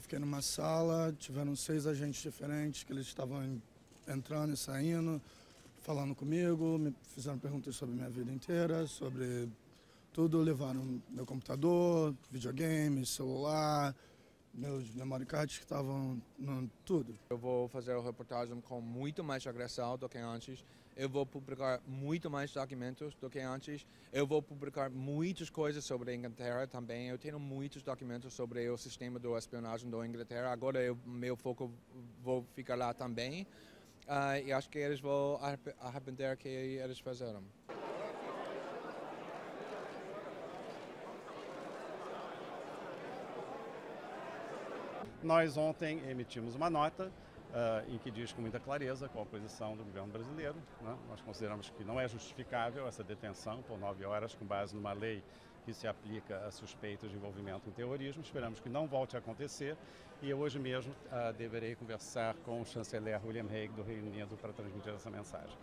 fiquei numa sala, tiveram seis agentes diferentes que eles estavam entrando e saindo, falando comigo, me fizeram perguntas sobre minha vida inteira, sobre tudo, levaram meu computador, videogame, celular, meus memory cards que estavam tudo. Eu vou fazer a reportagem com muito mais agressão do que antes. Eu vou publicar muito mais documentos do que antes. Eu vou publicar muitas coisas sobre a Inglaterra também. Eu tenho muitos documentos sobre o sistema de espionagem da Inglaterra. Agora eu, meu foco vou ficar lá também. Uh, e acho que eles vão arrepender que eles fizeram. Nós ontem emitimos uma nota uh, em que diz com muita clareza qual a posição do governo brasileiro. Né? Nós consideramos que não é justificável essa detenção por nove horas com base numa lei que se aplica a suspeitos de envolvimento em terrorismo. Esperamos que não volte a acontecer e eu hoje mesmo uh, deverei conversar com o chanceler William Hague do Reino Unido para transmitir essa mensagem.